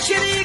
Shitty!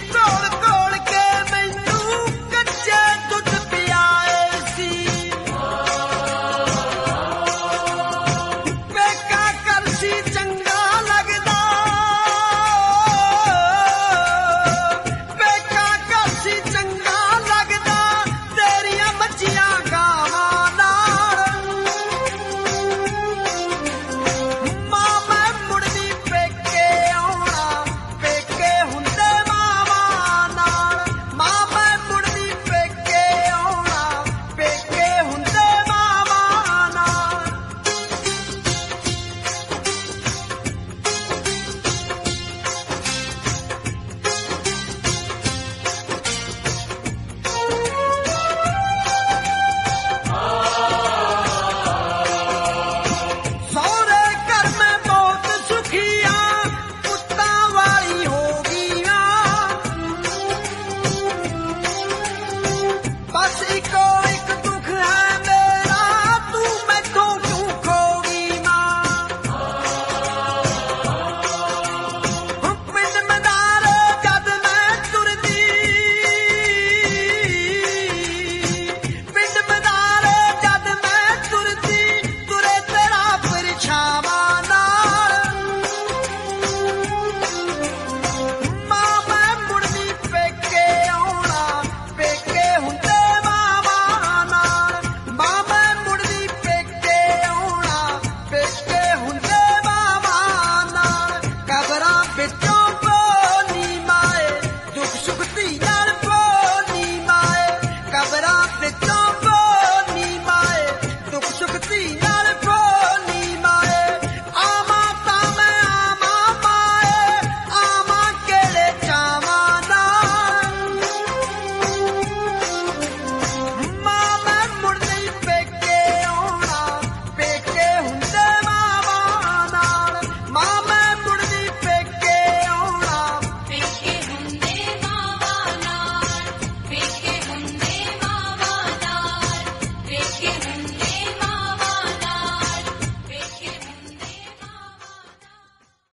It's pure.